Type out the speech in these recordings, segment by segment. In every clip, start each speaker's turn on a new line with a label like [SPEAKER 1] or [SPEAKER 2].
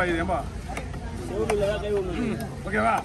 [SPEAKER 1] 快一点吧。OK 吧？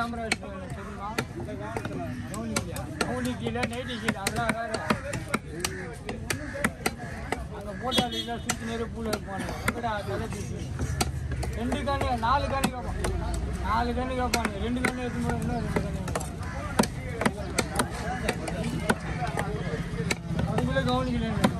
[SPEAKER 1] camera skip பண்ணிக்காத, அதான் விஷயம்.
[SPEAKER 2] கீழே நைட்டு கீழே அதெல்லாம் வேற சுற்றி நேரம் பூல இருப்பானு எங்கடா தலை தீசி ரெண்டு கண்ணு நாலு கண்ணு கேட்பான் நாலு கண்ணு கேட்பானு ரெண்டு கண்ணு எடுத்து இன்னும் ரெண்டு கண்ணு கேட்பான் கவனிக்கல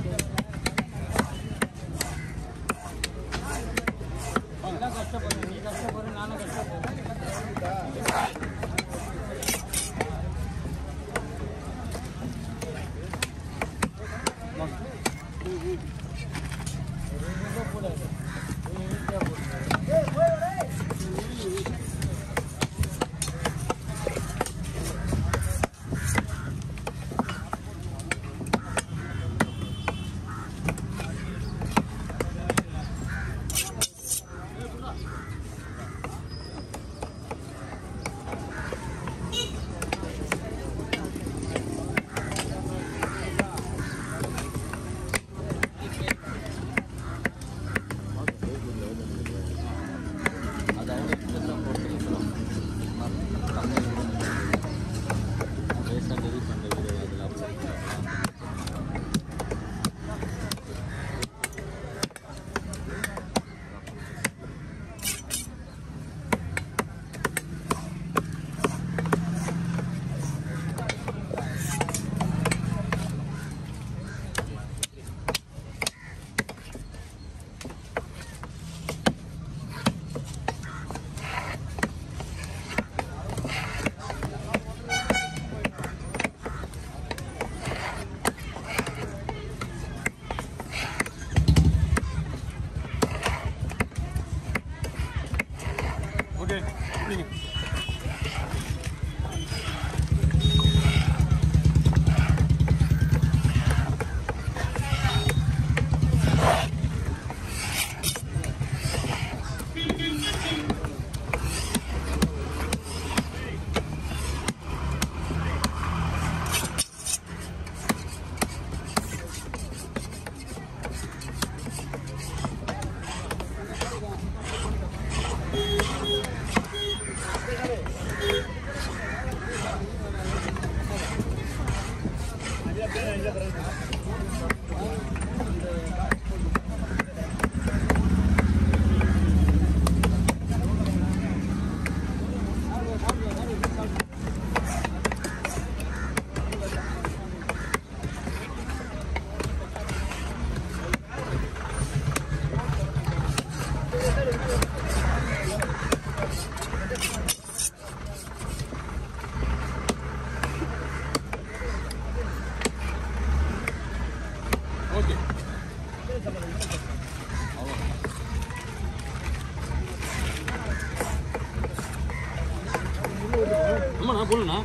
[SPEAKER 3] அம்மாண்ணா போடணுண்ணா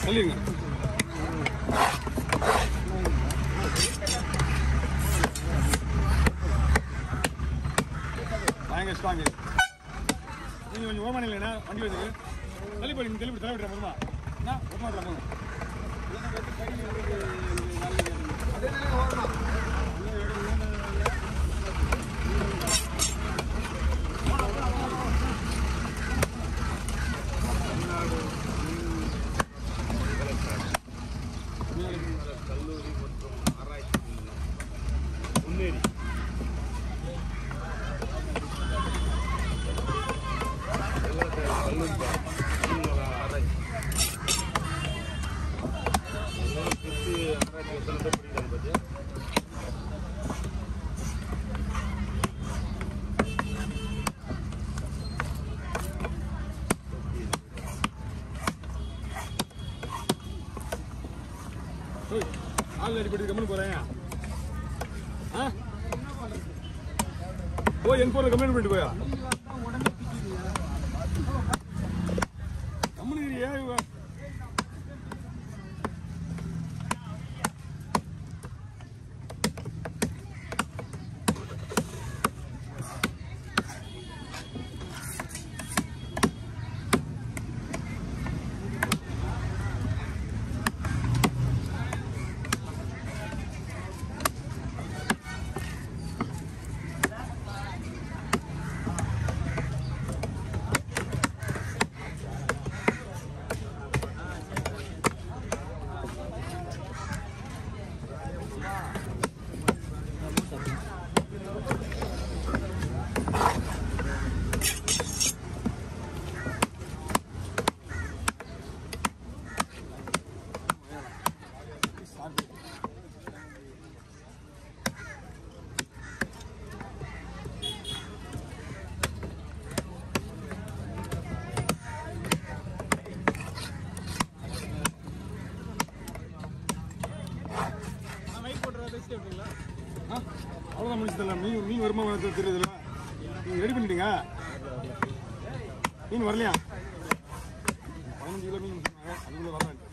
[SPEAKER 1] சொல்லிடுங்க பயங்கர ஸ்ட்ராங்கு நீங்கள் கொஞ்சம் ஓமான இல்லைண்ணா வண்டி வந்து தள்ளிப்படி நீங்கள் தள்ளிப்படி தலைவிடுற போதுமா? என்ன ஒப்பமாட்டில் போதும்? ஓய் ஆள் அடிப்பட்டு கம்மல் போகிறேன் ஆ? ஓ எங்க போகிற கம்ப்ளைண்ட் பண்ணிட்டு போயா? ஆ அவ்வளோதான் முடிச்சதில்ல மீன் மீன் வருமா வரது தெரியுதுல்ல நீங்கள் ரெடி பண்ணிட்டீங்க மீன் வரலையா பதினஞ்சு கிலோ மீன் சொன்னாங்க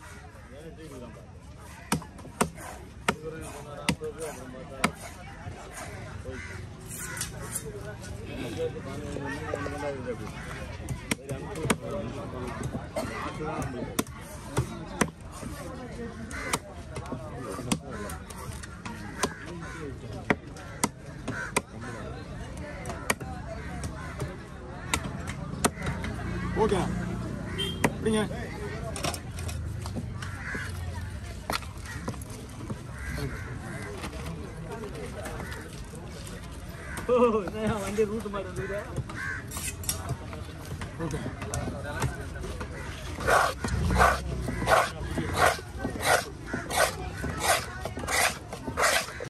[SPEAKER 1] Thank you. ஓகே. அப்படிங்க.
[SPEAKER 2] வண்டி ரூட் மாதிரி வந்துக்கிட்டு
[SPEAKER 1] ஓகே.